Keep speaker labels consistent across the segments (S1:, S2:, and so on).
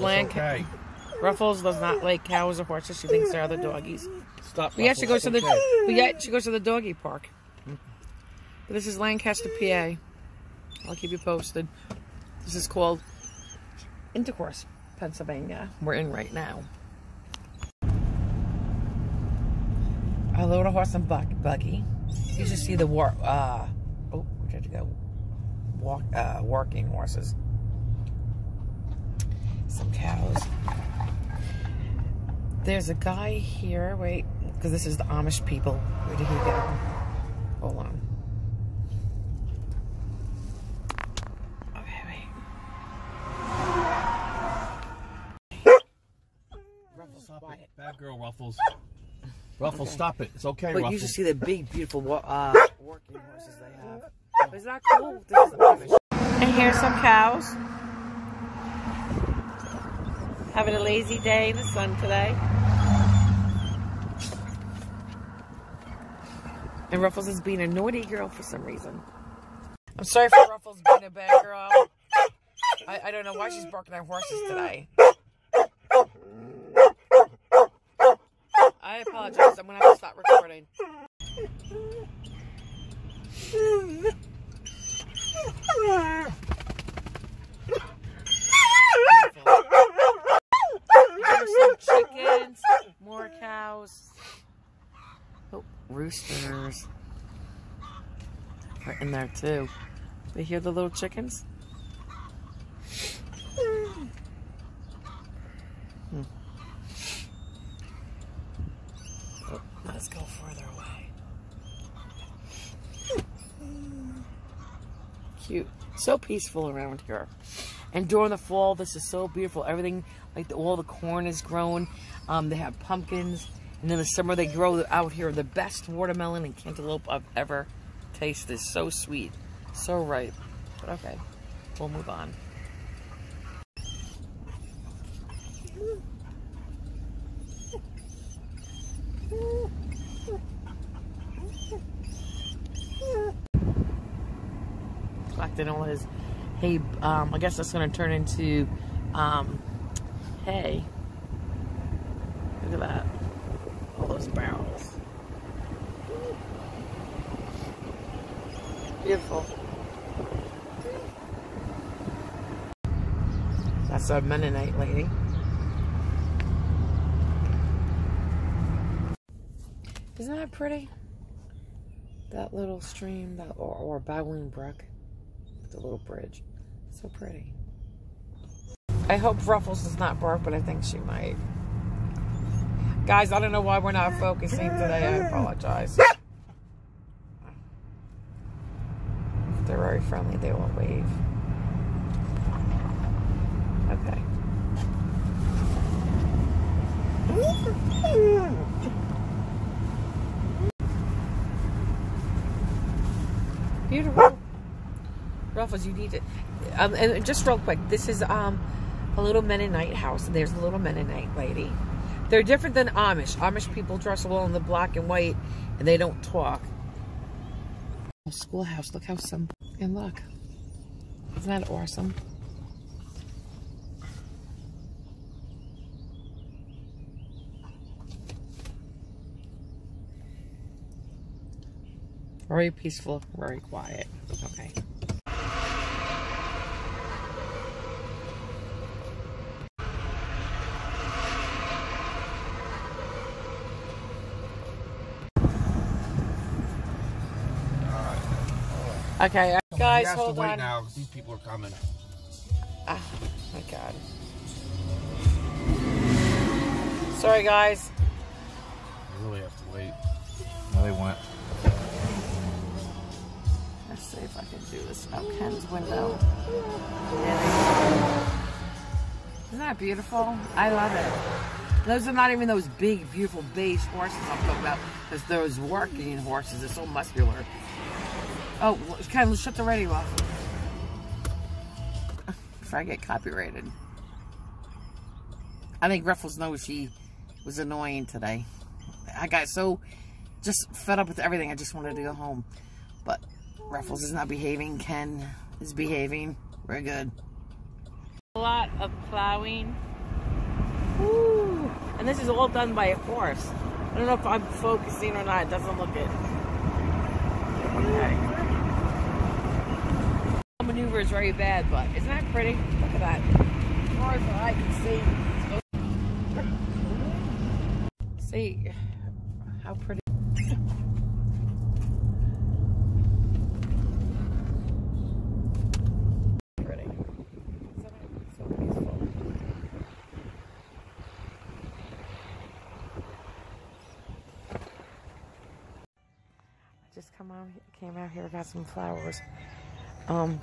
S1: land.
S2: Okay.
S1: Ruffles does not like cows or horses. She thinks they're other doggies.
S2: Stop.
S1: Yeah, she goes to the
S2: okay.
S1: but yeah, she goes to the doggy park. But this is Lancaster, PA. I'll keep you posted. This is called Intercourse, Pennsylvania. We're in right now. A little horse and bug buggy. You should see the war. Uh, oh, where did you go? Walk, uh, working horses. Some cows. There's a guy here. Wait, because this is the Amish people. Where did he go? Hold on. Okay, wait. Ruffles,
S2: Stop
S1: quiet.
S2: it. Bad girl, Ruffles. Ruffles,
S1: Okay.
S2: stop it. It's okay,
S1: But
S2: Ruffles.
S1: you should see the big, beautiful uh, working horses they have. Is that cool? This is Amish. And here's some cows. Having a lazy day in the sun today. And Ruffles is being a naughty girl for some reason. I'm sorry for Ruffles being a bad girl. I, I don't know why she's barking at horses today. I apologize. I'm gonna have to stop recording. There's some chickens, more cows. Oh, roosters. Too. They hear the little chickens? Hmm. Oh, let's go further away. Cute. So peaceful around here. And during the fall, this is so beautiful. Everything, like the, all the corn is grown. Um, they have pumpkins. And in the summer, they grow out here the best watermelon and cantaloupe I've ever tasted. So sweet. So ripe. But okay, we'll move on. collecting all his hay. Um, I guess that's going to turn into um, hay. Look at that. All those barrels. Beautiful. A Mennonite lady. Isn't that pretty? That little stream, that or, or Brook with the little bridge. So pretty. I hope Ruffles does not bark, but I think she might. Guys, I don't know why we're not focusing today. I apologize. If they're very friendly, they won't wave. Okay. Beautiful. Ruffles, you need to. Um, and just real quick, this is um a little Mennonite house, and there's a little Mennonite lady. They're different than Amish. Amish people dress well in the black and white, and they don't talk. Schoolhouse, look how some, And look, isn't that awesome? Very peaceful, very quiet. Okay. Okay, uh, guys, hold
S2: to wait
S1: on.
S2: now 'cause these people are coming.
S1: Ah, my God. Sorry, guys.
S2: You really have to wait. No, they went.
S1: Let's see if I can do this out Ken's window. Isn't that beautiful? I love it. Those are not even those big, beautiful beige horses I'm talking about. It's those working horses. They're so muscular. Oh, Ken, shut the radio off. Before I get copyrighted. I think Ruffles knows she was annoying today. I got so just fed up with everything. I just wanted to go home. But Ruffles is not behaving. Ken is behaving. We're good. A lot of plowing. Woo. And this is all done by a horse. I don't know if I'm focusing or not. It doesn't look it. Okay. Maneuver is very bad, but isn't that pretty? Look at that. As far as I can see. See how pretty. Pretty. I just come out, came out here, got some flowers. Um,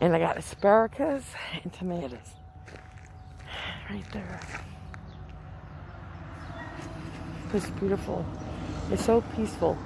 S1: and I got asparagus and tomatoes. Right there. It's beautiful. It's so peaceful.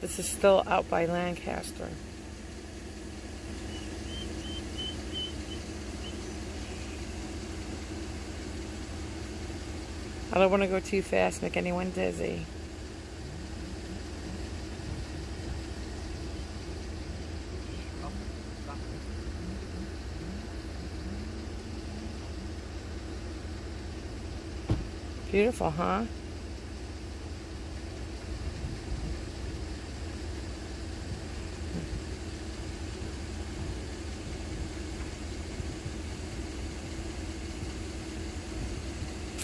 S1: This is still out by Lancaster. I don't want to go too fast, make anyone dizzy. Beautiful, huh?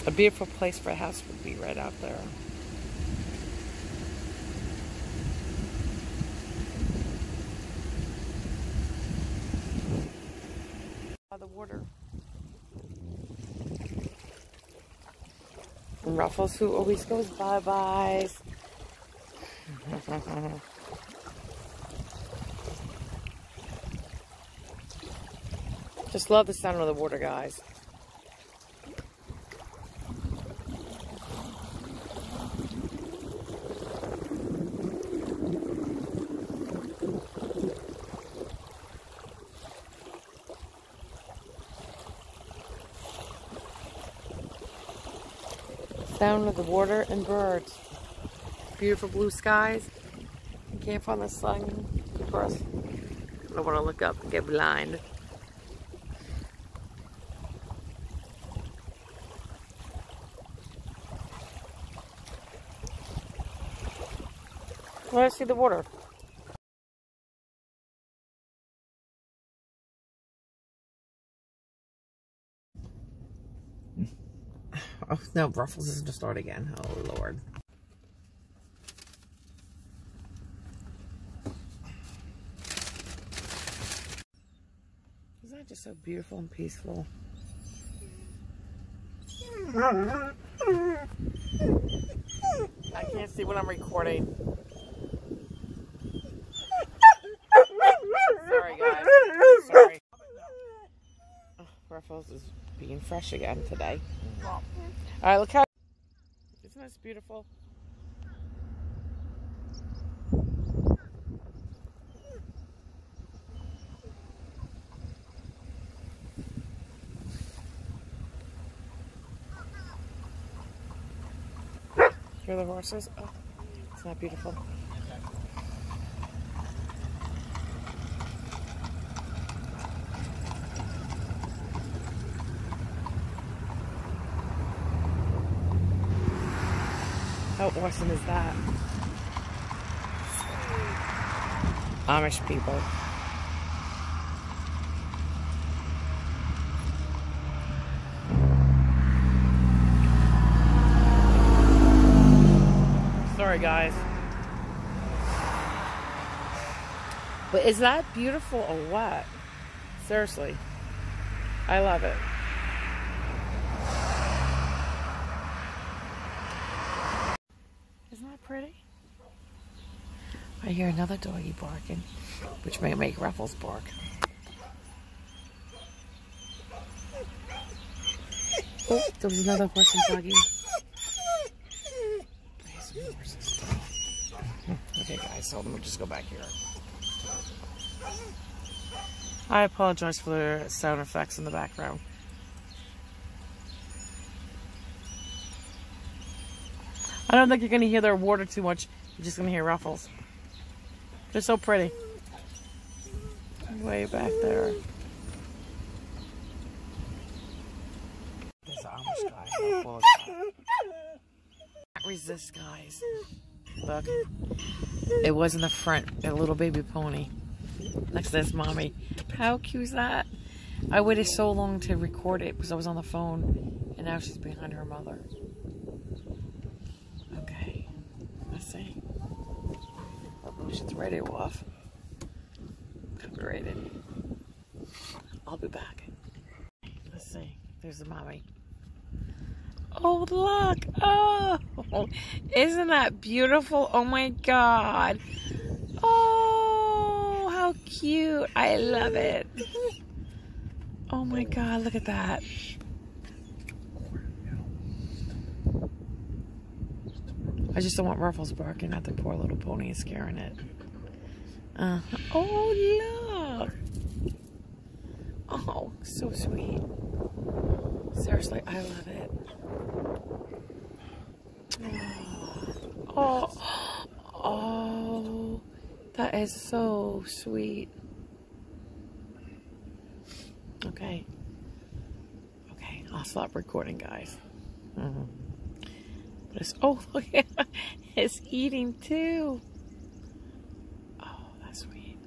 S1: A beautiful place for a house would be right out there. By the water. And Ruffles, who always goes bye byes. Just love the sound of the water, guys. Sound of the water and birds. Beautiful blue skies. You can't find the sun, of course. I don't want to look up and get blind. Let us see the water. Oh, no, Ruffles is to start again. Oh, Lord. Isn't that just so beautiful and peaceful? I can't see when I'm recording. Sorry, guys. Sorry. Oh, Ruffles is being fresh again today. All right, look how. Isn't this beautiful? Hear the horses? Oh, it's not beautiful. How awesome is that? Amish people. Sorry, guys. But is that beautiful or what? Seriously. I love it. Isn't that pretty? I hear another doggy barking, which may make Ruffles bark. Oh, there was another horse and buggy. Okay, guys, hold on. We'll just go back here. I apologize for the sound effects in the background. I don't think you're going to hear their water too much. You're just going to hear ruffles. They're so pretty. Way back there. An Amish guy. How cool is that? Can't resist, guys. Look. It was in the front. A little baby pony. Next to this mommy. How cute is that? I waited so long to record it because I was on the phone. And now she's behind her mother. Okay. Let's see. She's radio off. Copyrighted. I'll be back. Let's see. There's the mommy. Oh, look. Oh, isn't that beautiful? Oh my God. Oh, how cute. I love it. Oh my God, look at that. I just don't want Ruffles barking at the poor little pony and scaring it. Uh, oh, look. Oh, so sweet. Seriously, I love it. Oh, oh, that is so sweet. Okay. Okay, I'll stop recording, guys. Mm -hmm. Oh, look at it's eating too. Oh, that's sweet.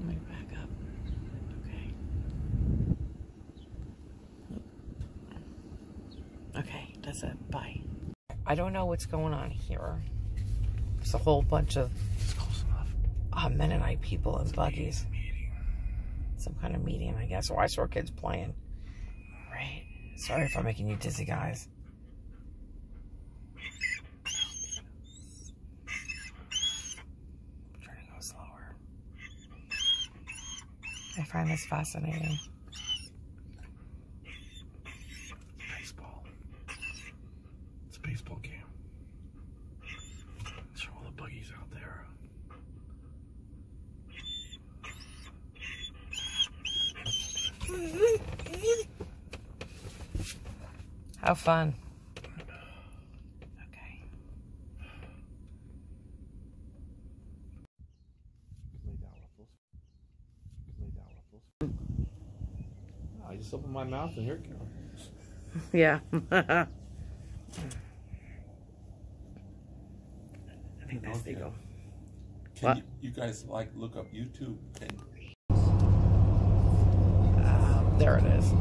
S1: Let me back up. Okay. Okay, that's it. Bye. I don't know what's going on here. It's a whole bunch of uh, Mennonite people in buggies. Some kind of meeting, I guess. Oh, I saw kids playing. Sorry if I'm making you dizzy, guys. I'm trying to go slower. I find this fascinating.
S2: Baseball. It's a baseball game. Show all the buggies out there.
S1: How fun. Okay.
S2: Lay down, Ruffles. Lay down, Ruffles. I just opened my mouth and here it goes.
S1: Yeah. I think that's the go.
S3: Can
S1: What?
S3: You, you guys like look up YouTube and
S1: Um, there it is.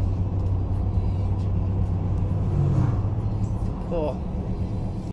S1: Cool.